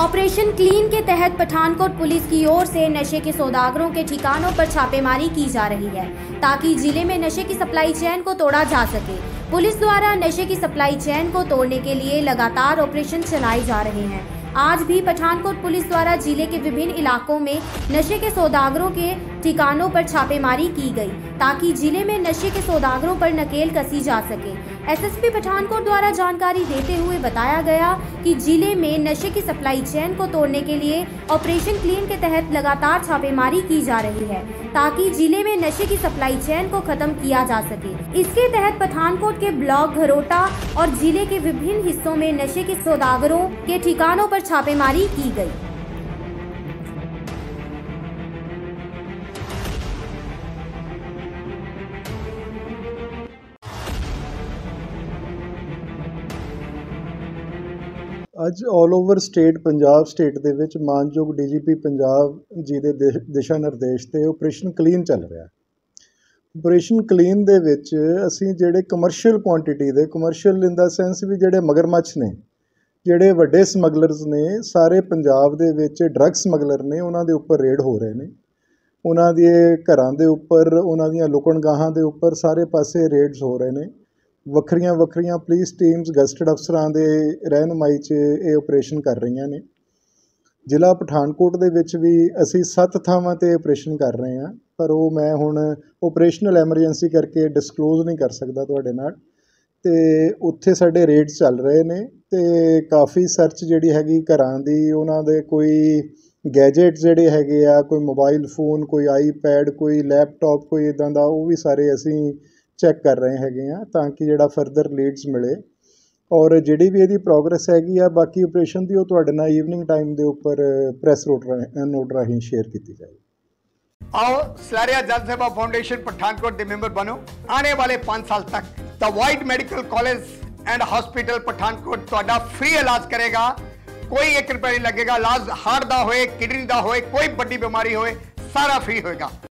Operation clean के तहत Pathankot police की ओर से नशे के सौदागरों के ठिकानों पर छापेमारी की जा रही है, ताकि ज़िले में नशे की सप्लाई चैन को तोड़ा जा सके। पुलिस द्वारा नशे की सप्लाई चैन को तोड़ने के लिए लगातार ऑपरेशन चलाए जा रहे हैं। आज भी पठानकोट पुलिस द्वारा ज़िले के विभिन्न इलाकों में नशे के सौदागरों के ठिकानों पर छापेमारी की गई ताकि ज़िले में नशे के सौदागरों पर नकेल कसी जा सके। एसएसपी पठानकोट द्वारा जानकारी देते हुए बताया गया कि ज़िले में नशे की सप्लाई चेन को तोड़ने के लिए ऑपरेशन क्लीन के तहत लगातार छापेमारी की जा रही है ताकि ज़िले में नशे की सप्लाई चेन को खत्म किया जा सके। इसके तहत पठानकोट के ब्लॉक घरोटा और ज़िले के विभिन्न हिस्सों में नशे के सौदागरों के ठिकानों पर छापेमारी की गई। ਅੱਜ 올 ਓਵਰ ਸਟੇਟ ਪੰਜਾਬ ਸਟੇਟ ਦੇ ਵਿੱਚ ਮਾਨਯੋਗ ਡੀਜੀਪੀ ਪੰਜਾਬ ਜੀ ਦੇ ਦਿਸ਼ਾ ਨਿਰਦੇਸ਼ ਤੇ ਆਪਰੇਸ਼ਨ ਕਲੀਨ ਚੱਲ ਰਿਹਾ ਆਪਰੇਸ਼ਨ ਕਲੀਨ ਦੇ ਵਿੱਚ ਅਸੀਂ ਜਿਹੜੇ ਕਮਰਸ਼ੀਅਲ ਕੁਆਂਟੀਟੀ ਦੇ ਕਮਰਸ਼ੀਅਲ ਇਨ ਦਾ ਸੈਂਸ ਵੀ ਜਿਹੜੇ ਮਗਰਮੱਛ ਨੇ, ਜਿਹੜੇ ਵੱਡੇ ਸਮਗਲਰਸ ਨੇ, ਸਾਰੇ ਪੰਜਾਬ ਦੇ ਵਿੱਚ ਡਰੱਗ ਸਮਗਲਰ ਨੇ, ਉਹਨਾਂ ਦੇ ਉੱਪਰ ਰੇਡ ਹੋ ਰਹੇ ਨੇ। ਉਹਨਾਂ ਦੇ ਘਰਾਂ ਦੇ ਉੱਪਰ, ਉਹਨਾਂ ਦੀਆਂ ਲੁਕਣਗਾਹਾਂ ਦੇ ਉੱਪਰ ਸਾਰੇ ਪਾਸੇ ਰੇਡਸ ਹੋ ਰਹੇ ਨੇ। ਵੱਖਰੀਆਂ ਵੱਖਰੀਆਂ ਪੁਲਿਸ ਟੀਮਸ ਗਸਟਡ ਅਫਸਰਾਂ ਦੇ ਰਹਿਨੁਮਾਈ 'ਚ ਇਹ ਆਪਰੇਸ਼ਨ ਕਰ ਰਹੀਆਂ ਨੇ। ਜ਼ਿਲ੍ਹਾ ਪਠਾਨਕੋਟ ਦੇ ਵਿੱਚ ਵੀ ਅਸੀਂ ਸੱਤ ਥਾਵਾਂ ਤੇ ਆਪਰੇਸ਼ਨ ਕਰ ਰਹੇ ਹਾਂ, ਪਰ ਉਹ ਮੈਂ ਹੁਣ ਆਪਰੇਸ਼ਨਲ ਐਮਰਜੈਂਸੀ ਕਰਕੇ ਡਿਸਕਲੋਜ਼ ਨਹੀਂ ਕਰ ਸਕਦਾ ਤੁਹਾਡੇ ਨਾਲ। ਤੇ ਉੱਥੇ ਸਾਡੇ ਰੇਡਸ ਚੱਲ ਰਹੇ ਨੇ ਤੇ ਕਾਫੀ ਸਰਚ ਜਿਹੜੀ ਹੈਗੀ ਘਰਾਂ ਦੀ, ਉਹਨਾਂ ਦੇ ਕੋਈ ਗੈਜਟ ਜਿਹੜੇ ਹੈਗੇ ਆ, ਕੋਈ ਮੋਬਾਈਲ ਫੋਨ ਕੋਈ ਆਈਪੈਡ ਕੋਈ ਲੈਪਟਾਪ ਕੋਈ ਇਦਾਂ ਦਾ, ਉਹ ਵੀ ਸਾਰੇ ਅਸੀਂ ਚੈੱਕ ਕਰ ਰਹੇ ਹੈਗੇ ਆ ਤਾਂ ਕਿ ਜਿਹੜਾ ਫਰਦਰ ਲੀਡਸ ਮਿਲੇ ਔਰ ਜਿਹੜੀ ਵੀ ਇਹਦੀ ਪ੍ਰੋਗਰੈਸ ਹੈਗੀ ਆ ਬਾਕੀ ਆਪਰੇਸ਼ਨ ਦੀ ਉਹ ਤੁਹਾਡੇ ਨਾਲ ਈਵਨਿੰਗ ਟਾਈਮ ਦੇ ਉੱਪਰ ਪ੍ਰੈਸ ਨੋਟ ਰਾਹੀਂ ਨੋਟ ਰਾਹੀਂ ਸ਼ੇਅਰ ਕੀਤੀ ਜਾਏਗੀ आओ सलारिया जल सेवा फाउंडेशन पठानकोट के मेंबर बनो आने वाले पाँच साल तक the white medical college and hospital Pathankot ਤੁਹਾਡਾ फ्री इलाज करेगा कोई एक रुपया नहीं लगेगा इलाज हार्ट ਦਾ ਹੋਏ ਕਿਡਨੀ ਦਾ ਹੋਏ ਕੋਈ ਵੱਡੀ ਬਿਮਾਰੀ ਹੋਏ ਸਾਰਾ ਫ੍ਰੀ ਹੋਏਗਾ